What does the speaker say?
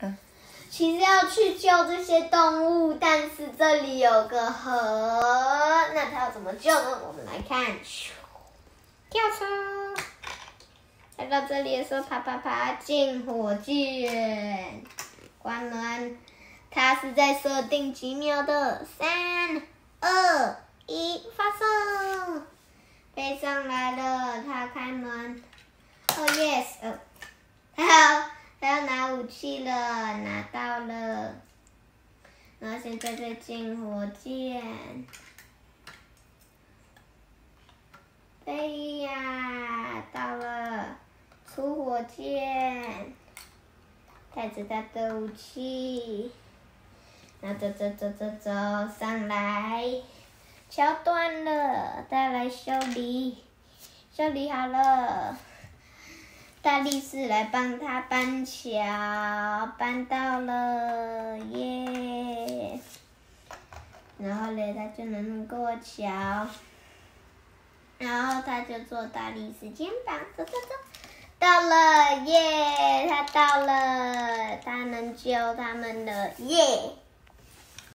嗯，其实要去救这些动物，但是这里有个河，那他要怎么救呢？我们来看，跳车，来到这里的时候，爬爬爬进火箭，关门。它是在设定几秒的，三、二、一，发射，飞上来了。它开门，哦，yes，呃，它要它要拿武器了，拿到了。然后现在在进火箭，飞呀，到了，出火箭，带着他的武器。然后走走走走走上来，桥断了，再来修理，修理好了。大力士来帮他搬桥，搬到了，耶！然后嘞，他就能过桥，然后他就坐大力士肩膀，走走走，到了，耶！他到了，他能救他们了，耶！